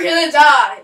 You're gonna die.